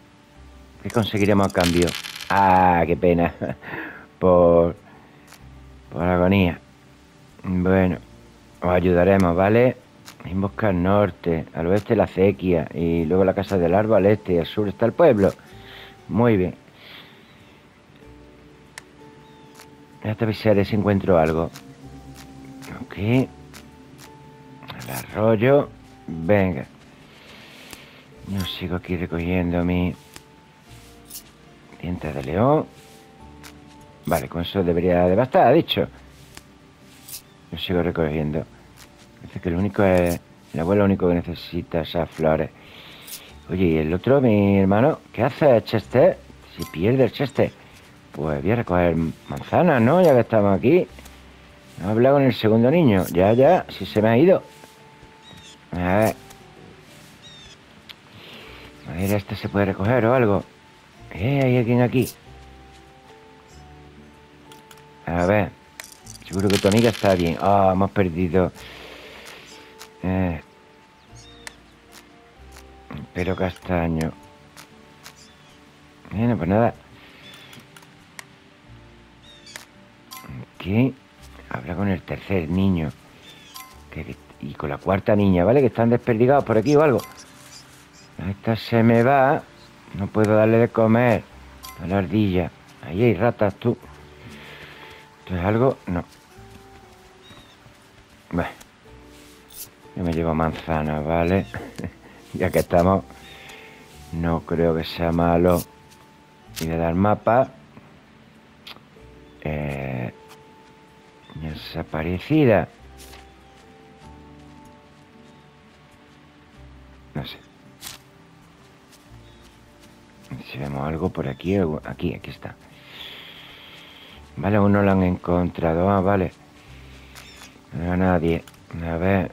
¿Qué conseguiremos a cambio? Ah, qué pena. por... Por agonía. Bueno, os ayudaremos, ¿vale? En busca al norte, al oeste la acequia y luego la casa del árbol al este y al sur está el pueblo. Muy bien. Te avisaré si encuentro algo. Ok. El arroyo. Venga. Yo sigo aquí recogiendo mi dientes de león. Vale, con eso debería de bastar, ha dicho. Yo sigo recogiendo. Dice que el único es. El abuelo único que necesita esas flores. Oye, ¿y el otro, mi hermano? ¿Qué hace Chester? Si pierde el Chester. Pues voy a recoger manzanas, ¿no? Ya que estamos aquí. No habla con el segundo niño. Ya, ya, si se me ha ido. A ver. A ver, este se puede recoger o algo. Eh, hay alguien aquí. A ver. Seguro que tu amiga está bien. Ah, hemos perdido eh, pero castaño. Bueno, pues nada. Aquí habla con el tercer niño. y con la cuarta niña, ¿vale? Que están desperdigados por aquí o algo. Esta se me va. No puedo darle de comer a la ardilla. Ahí hay ratas, tú. ¿Esto es algo? No. Bueno. Yo me llevo manzana, ¿vale? ya que estamos, no creo que sea malo. Y de dar mapa. Eh, desaparecida. No sé. Si vemos algo por aquí, aquí, aquí está. Vale, uno lo han encontrado. Ah, vale. No a nadie. A ver.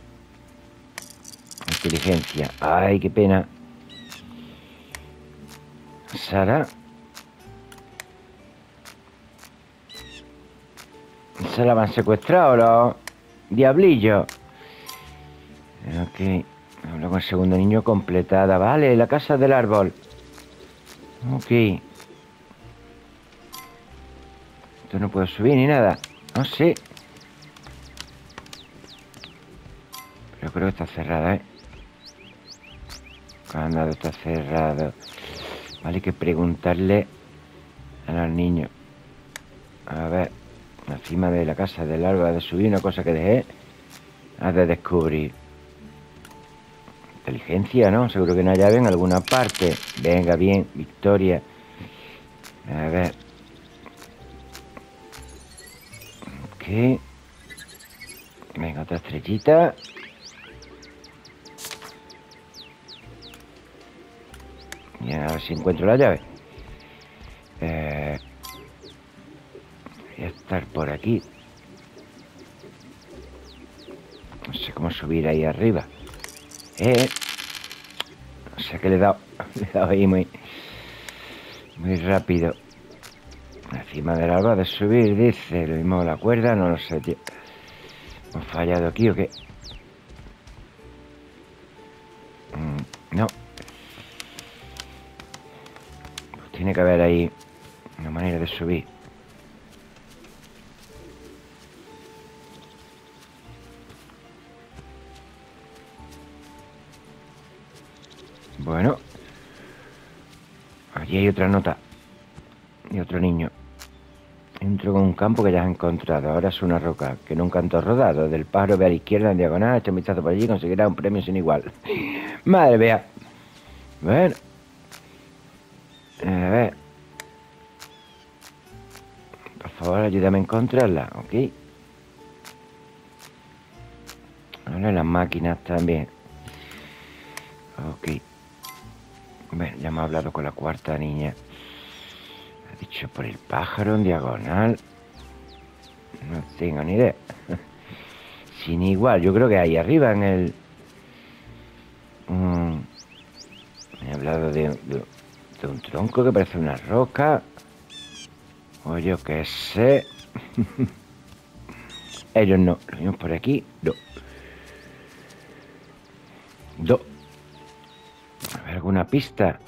Inteligencia. Ay, qué pena. Sara. Se la han secuestrado los diablillos. Ok. Hablo con el segundo niño completada. Vale, la casa del árbol. Ok. Esto no puedo subir ni nada. No sé. Pero creo que está cerrada, ¿eh? Cuando está cerrado. Vale, hay que preguntarle a los niños. A ver, encima de la casa del árbol de subir una cosa que dejé. Ha de descubrir. Inteligencia, ¿no? Seguro que hay llave en alguna parte. Venga, bien, victoria. A ver. Ok. Venga, otra estrellita. Y a ver si encuentro la llave. Eh, voy a estar por aquí. No sé cómo subir ahí arriba. Eh. Que le he dado, le he dado ahí muy, muy rápido. Encima del alba de subir, dice. Lo mismo la cuerda, no lo sé, tío. ¿Hemos fallado aquí o qué? Mm, no. Pues tiene que haber ahí una manera de subir. Bueno. Allí hay otra nota. De otro niño. Entro con un campo que ya has encontrado. Ahora es una roca, que en un canto rodado. Del pájaro ve a la izquierda en diagonal, echa un vistazo por allí y conseguirá un premio sin igual. Madre mía. Bueno. A ver. Por favor, ayúdame a encontrarla, ¿ok? Ahora las máquinas también. Ha hablado con la cuarta niña. Ha dicho por el pájaro en diagonal. No tengo ni idea. Sin igual, yo creo que ahí arriba en el... Mm, me ha hablado de, de, de un tronco que parece una roca. O yo qué sé. Ellos no. Lo vimos por aquí. No. Do. Alguna pista.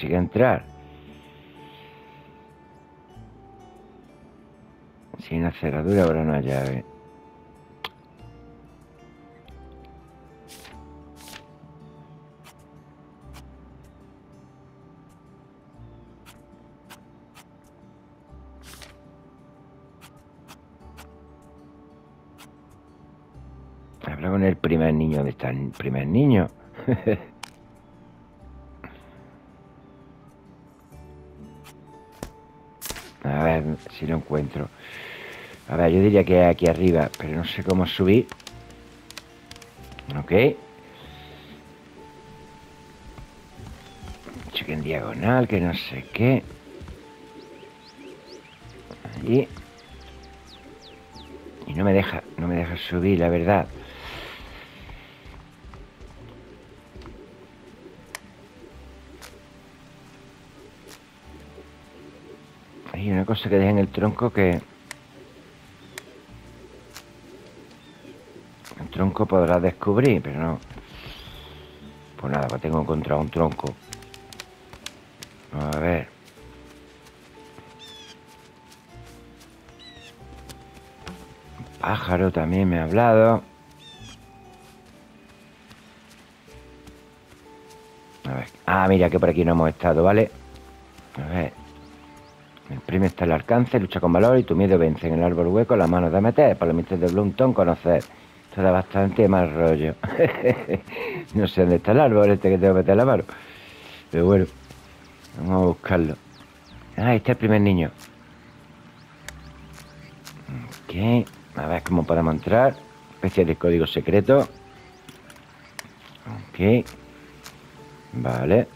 Consigue entrar. Sin la cerradura habrá una llave. Habla con el primer niño. ¿Dónde está el primer niño? si lo encuentro. A ver, yo diría que aquí arriba, pero no sé cómo subir. Ok. Cheque en diagonal, que no sé qué. Allí. Y no me deja, no me deja subir, la verdad. Hay una cosa que deja en el tronco que... El tronco podrá descubrir, pero no. Pues nada, pues tengo encontrado un tronco. A ver. Pájaro también me ha hablado. Ah, mira que por aquí no hemos estado, ¿vale? El alcance, lucha con valor y tu miedo vence. En el árbol hueco, las manos de meter. Misterios de Bloomton, conocer. Esto da bastante mal rollo. no sé dónde está el árbol este que tengo que meter la mano. Pero bueno, vamos a buscarlo. Ah, ahí está el primer niño. Ok. A ver cómo podemos entrar. Especie de código secreto. Ok. Vale.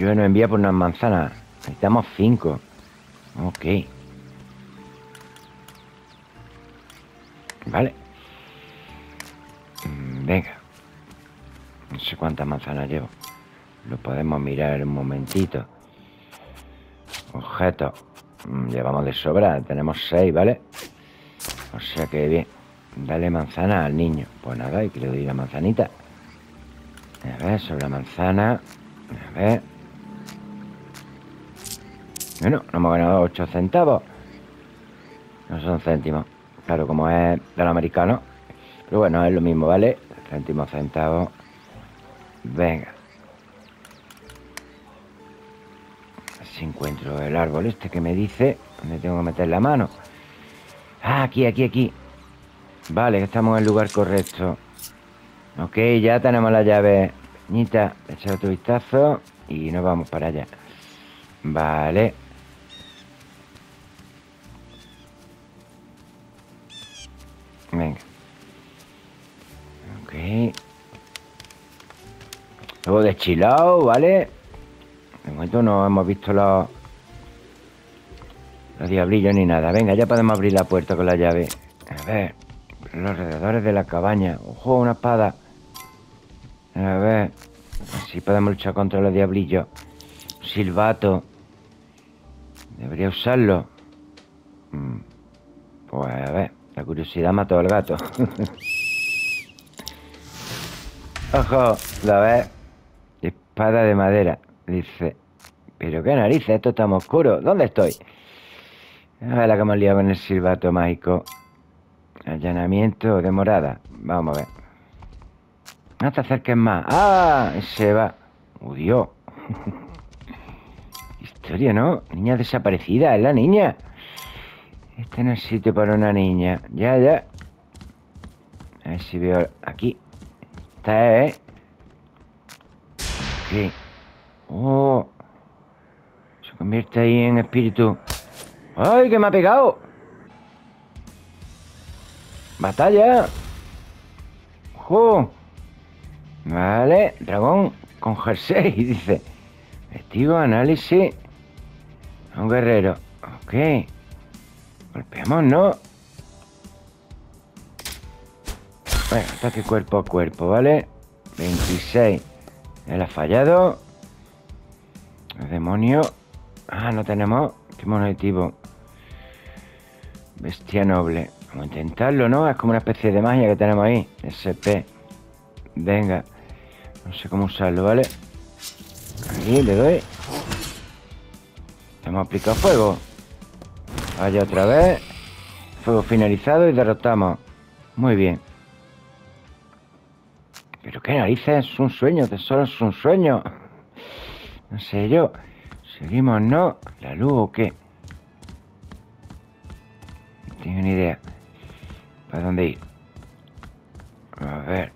Yo no envía por unas manzanas. Necesitamos cinco. Ok. Vale. Mm, venga. No sé cuántas manzanas llevo. Lo podemos mirar un momentito. Objetos. Mm, llevamos de sobra. Tenemos seis, ¿vale? O sea que bien. Dale manzana al niño. Pues nada, y que le doy la manzanita. A ver, sobre la manzana. A ver. Bueno, no hemos ganado 8 centavos. No son céntimos. Claro, como es del americano. Pero bueno, es lo mismo, ¿vale? Céntimos, centavos. Venga. Si encuentro el árbol este que me dice dónde tengo que meter la mano. Ah, aquí, aquí, aquí. Vale, estamos en el lugar correcto. Ok, ya tenemos la llave. Peñita, echa otro vistazo y nos vamos para allá. Vale. Venga. Ok. Luego chilao, ¿vale? De momento no hemos visto los... Los diablillos ni nada. Venga, ya podemos abrir la puerta con la llave. A ver los alrededores de la cabaña. Ojo, una espada. A ver. Si podemos luchar contra los diablillos. silbato. Debería usarlo. Mm. Pues a ver. La curiosidad mató al gato. Ojo, la ves. Espada de madera. Dice. Pero qué narices, esto está muy oscuro. ¿Dónde estoy? A ver la que hemos liado con el silbato mágico. Allanamiento de morada. Vamos a ver. No te acerques más. ¡Ah! Se va. ¡Oh, Dios! Historia, ¿no? Niña desaparecida, es la niña. Este no es sitio para una niña. Ya, ya. A ver si veo aquí. Esta es, ¿eh? Oh. Se convierte ahí en espíritu. ¡Ay, que me ha pegado! ¡Batalla! ¡Ojo! Vale, dragón con jersey, dice. Vestido, análisis. Un guerrero. Ok. Golpeamos, ¿no? Bueno, ataque cuerpo a cuerpo, ¿vale? 26. Él ha fallado. El demonio. Ah, no tenemos. ¿Qué objetivo? Bestia noble. Vamos a intentarlo, ¿no? Es como una especie de magia que tenemos ahí. SP. Venga. No sé cómo usarlo, ¿vale? Aquí le doy. Hemos aplicado fuego. Vaya otra vez. Fuego finalizado y derrotamos. Muy bien. Pero qué narices, es un sueño, solo es un sueño. No sé yo. Seguimos, ¿no? ¿La luz o qué? No tengo ni idea. ¿Para dónde ir? A ver.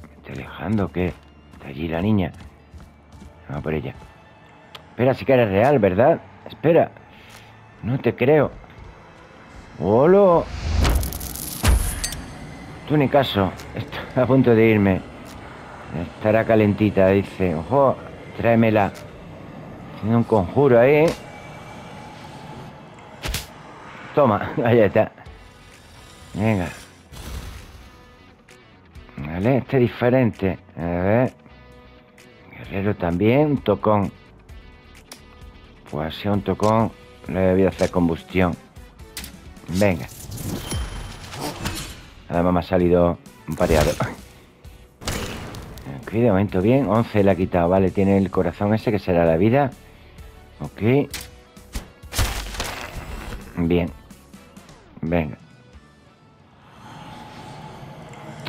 ¿Me estoy alejando o qué? Está allí la niña. Vamos por ella. Espera, si que eres real, ¿verdad? Espera. No te creo. ¡Hola! Tú ni caso. Estoy a punto de irme. Estará calentita, dice. Ojo, tráemela. Tiene un conjuro ahí. Toma, ahí está. Venga. Vale, este es diferente. A ver. Guerrero también, un tocón. Pues si un tocón, voy a hacer combustión. Venga. Además me ha salido un pareado. Aquí de momento bien. 11 le ha quitado. Vale, tiene el corazón ese que será la vida. Ok. Bien. Venga.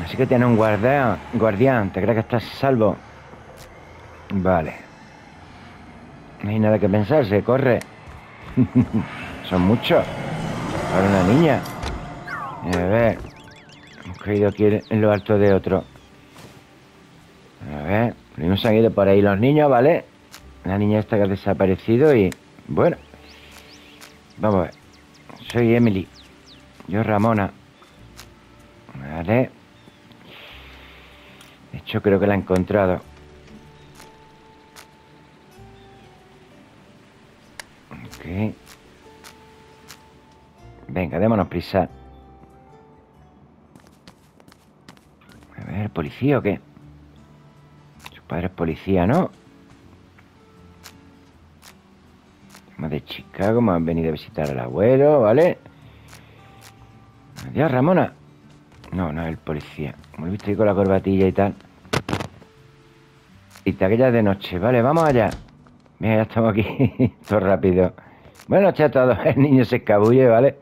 Así que tiene un guardián. Guardián, ¿te crees que estás salvo? Vale. No hay nada que pensar, se corre. Son muchos. Para una niña. A ver. Hemos caído aquí en lo alto de otro. A ver. Primero se han ido por ahí los niños, ¿vale? La niña esta que ha desaparecido y... Bueno. Vamos a ver. Soy Emily. Yo Ramona. Vale. Yo creo que la he encontrado. Venga, démonos prisa. A ver, ¿policía o qué? Su padre es policía, ¿no? Más de Chicago, me han venido a visitar al abuelo, ¿vale? Adiós, Ramona. No, no es el policía. Como he visto ahí con la corbatilla y tal. Y te aquella de noche. Vale, vamos allá. Mira, ya estamos aquí. Todo rápido. Buenas noches a todos. El niño se escabulle, ¿vale?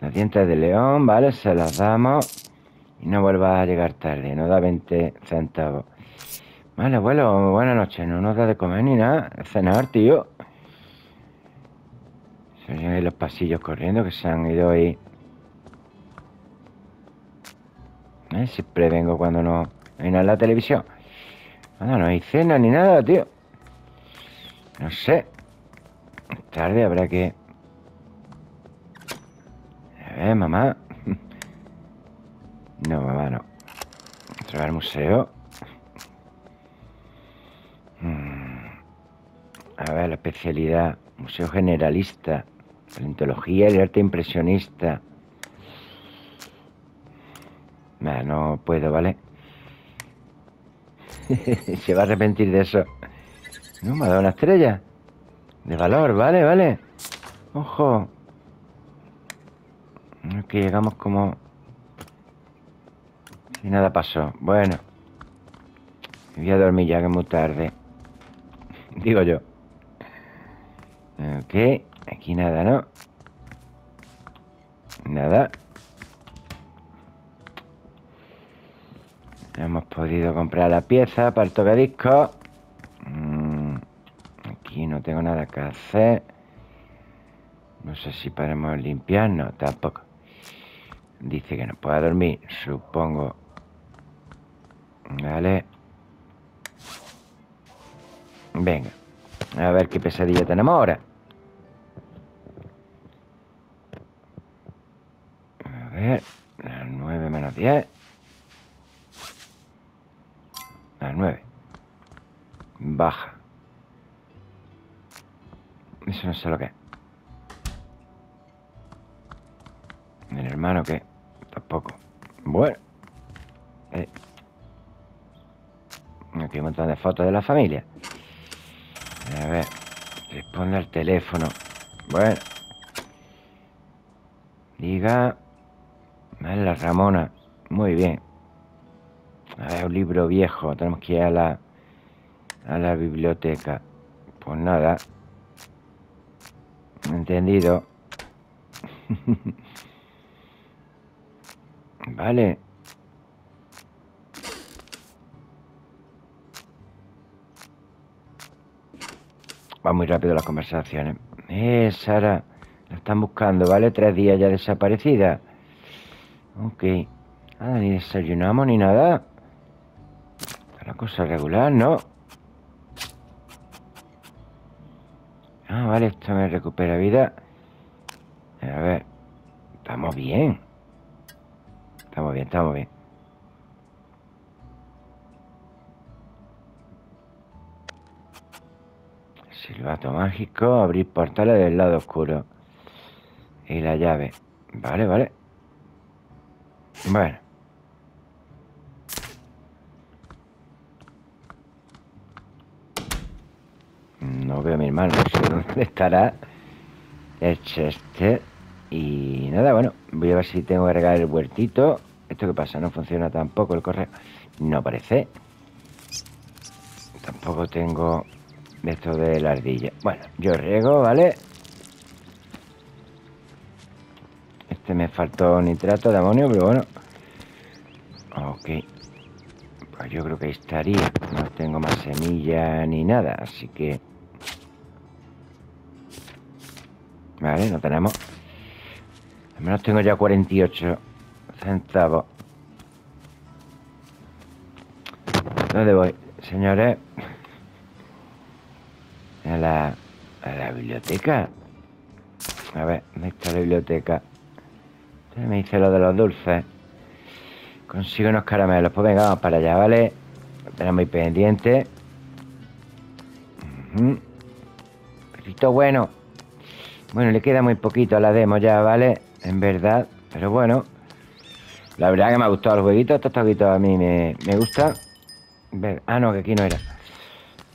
Las dientes de león, ¿vale? Se las damos. Y no vuelvas a llegar tarde. No da 20 centavos. Vale, abuelo, buenas noches. No nos da de comer ni nada. Cenar, tío. Se oyen ahí los pasillos corriendo que se han ido ahí. ¿Eh? Siempre vengo cuando no hay nada en la televisión. Nada, no hay cena ni nada, tío. No sé. Tarde habrá que... A ver, mamá. No, mamá, no. Entrar al museo. Mm. A ver, la especialidad. Museo generalista. Paleontología y arte impresionista. Nah, no puedo, ¿vale? Se va a arrepentir de eso. No, me ha dado una estrella. De valor, vale, vale. Ojo. Que llegamos como... Si nada pasó. Bueno. Voy a dormir ya que es muy tarde. Digo yo. Ok. Aquí nada, ¿no? Nada. Hemos podido comprar la pieza para el tocadisco. Mm, aquí no tengo nada que hacer. No sé si podemos limpiar. No, tampoco. Dice que no pueda dormir. Supongo. Vale. Venga. A ver qué pesadilla tenemos ahora. A ver. Las 9 menos 10. Las 9. Baja. Eso no sé lo que es. El hermano que tampoco. Bueno. Eh. Aquí un montón de fotos de la familia. A ver. Responde al teléfono. Bueno. Diga. Es la Ramona. Muy bien. A ver, un libro viejo. Tenemos que ir a la, a la biblioteca. Pues nada. Entendido. vale. Va muy rápido las conversaciones. Eh, Sara. La están buscando, ¿vale? Tres días ya desaparecida. Ok. Nada, ni desayunamos ni nada. Una cosa regular, ¿no? Ah, vale, esto me recupera vida. A ver. Estamos bien. Estamos bien, estamos bien. Silbato mágico, abrir portales del lado oscuro. Y la llave. Vale, vale. Bueno. No veo a mi hermano, no sé dónde estará el Chester. Y nada, bueno, voy a ver si tengo que regar el huertito. ¿Esto qué pasa? ¿No funciona tampoco el correo? No parece. Tampoco tengo esto de la ardilla. Bueno, yo riego, ¿vale? Este me faltó nitrato de amonio, pero bueno. Ok. Pues yo creo que ahí estaría. No tengo más semilla ni nada, así que... Vale, no tenemos. Al menos tengo ya 48 centavos. ¿Dónde voy, señores? A la, a la biblioteca. A ver, ¿dónde está la biblioteca? Usted me dice lo de los dulces. Consigo unos caramelos. Pues venga, vamos para allá, ¿vale? Tenemos muy pendiente. Perrito bueno. Bueno, le queda muy poquito a la demo ya, ¿vale? En verdad. Pero bueno. La verdad que me ha gustado el jueguito. Estos jueguitos a mí me, me gustan. Ah, no, que aquí no era.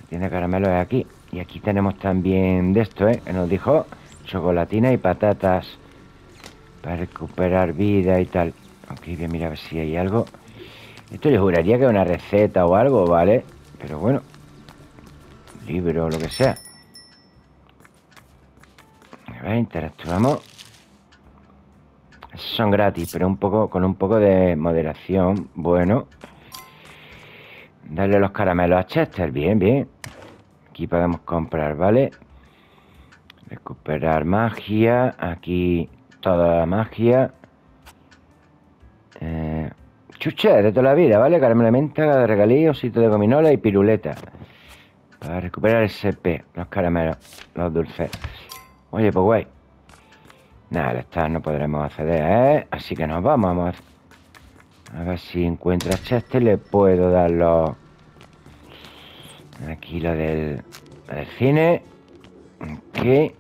Tiene caramelos aquí. Y aquí tenemos también de esto, ¿eh? Que nos dijo chocolatina y patatas para recuperar vida y tal. Ok, voy a mirar a ver si hay algo. Esto yo juraría que es una receta o algo, ¿vale? Pero bueno. Libro o lo que sea. A ver, interactuamos. Son gratis, pero un poco con un poco de moderación. Bueno. Darle los caramelos a Chester. Bien, bien. Aquí podemos comprar, ¿vale? Recuperar magia. Aquí toda la magia. Eh, chuche de toda la vida, ¿vale? Caramelo de menta, de regalí, osito de gominola y piruleta. Para recuperar SP, los caramelos, los dulces. Oye, pues guay. Nada, estas no podremos acceder, ¿eh? Así que nos vamos, vamos a ver si encuentra Chester. Le puedo dar los... Aquí lo del, del cine. Aquí.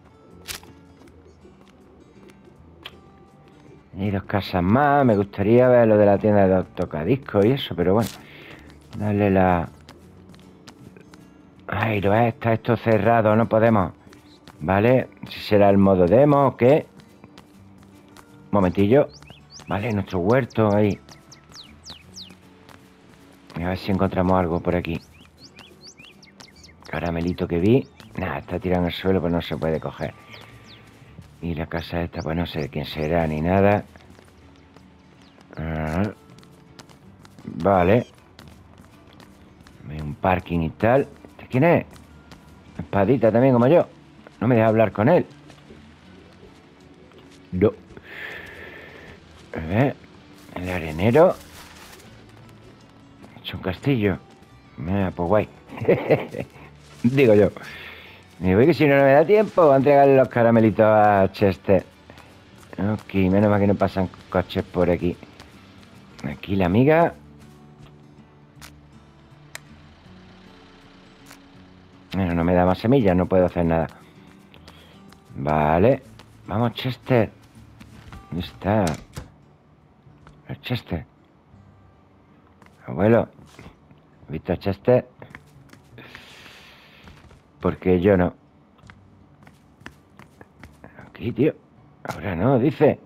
Y dos casas más. Me gustaría ver lo de la tienda de tocadiscos y eso, pero bueno. Darle la... Ay, lo es, está esto cerrado, no podemos. Vale, si será el modo demo o qué. Momentillo. Vale, nuestro huerto ahí. A ver si encontramos algo por aquí. Caramelito que vi. Nada, está tirado en el suelo, pues no se puede coger. Y la casa esta, pues no sé quién será ni nada. Vale. Un parking y tal. ¿De quién es? Espadita también como yo. No me deja hablar con él. No. A ver. El arenero. Hecho un castillo. Mira, pues guay. Digo yo. Me voy que si no, no me da tiempo a entregarle los caramelitos a Chester. Ok, menos mal que no pasan coches por aquí. Aquí la amiga. Bueno, no me da más semillas, no puedo hacer nada. Vale. Vamos, Chester. ¿Dónde está? Chester. Abuelo. ¿Has visto a Chester? Porque yo no. Aquí, tío. Ahora no, dice.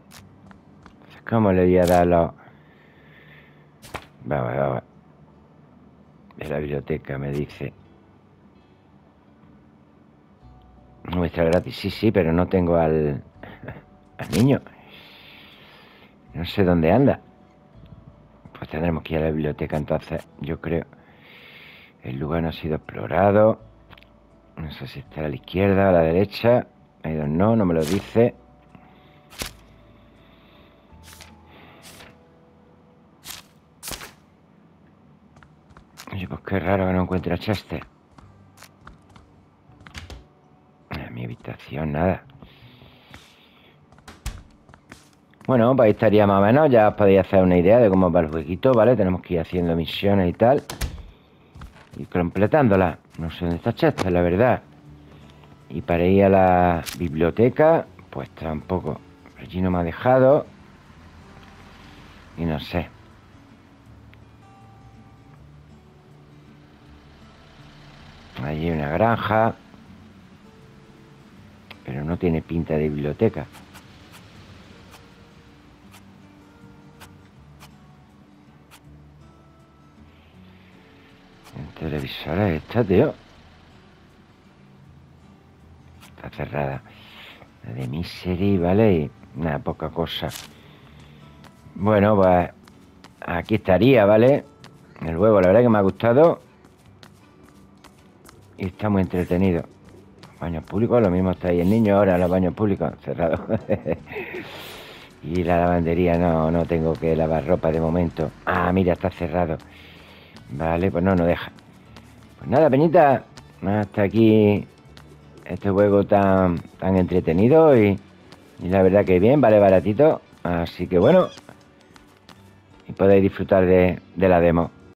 ¿Cómo le voy a dar los...? Vamos, vamos. De la biblioteca me dice. Muestra gratis, sí, sí, pero no tengo al... al niño. No sé dónde anda. Pues tendremos que ir a la biblioteca entonces, yo creo. El lugar no ha sido explorado. No sé si está a la izquierda o a la derecha. no, no me lo dice. Oye, pues qué raro que no encuentre a Chester. En mi nada. Bueno, pues ahí estaría más o menos. Ya os podéis hacer una idea de cómo va el jueguito, ¿vale? Tenemos que ir haciendo misiones y tal. Y completándola. No sé dónde está Chester, la verdad. Y para ir a la biblioteca, pues tampoco. Allí no me ha dejado. Y no sé. Allí una granja. Pero no tiene pinta de biblioteca. televisora esta, tío? Está cerrada. La de Misery, ¿vale? Y nada, poca cosa. Bueno, pues aquí estaría, ¿vale? El huevo, la verdad que me ha gustado. Y está muy entretenido. Baños públicos, lo mismo está ahí el niño ahora, los baños públicos cerrados. y la lavandería, no, no tengo que lavar ropa de momento. Ah, mira, está cerrado. Vale, pues no, no deja. Pues nada, Peñita, hasta aquí este juego tan, tan entretenido y, la verdad que bien, vale baratito. Así que bueno, y podéis disfrutar de, de la demo.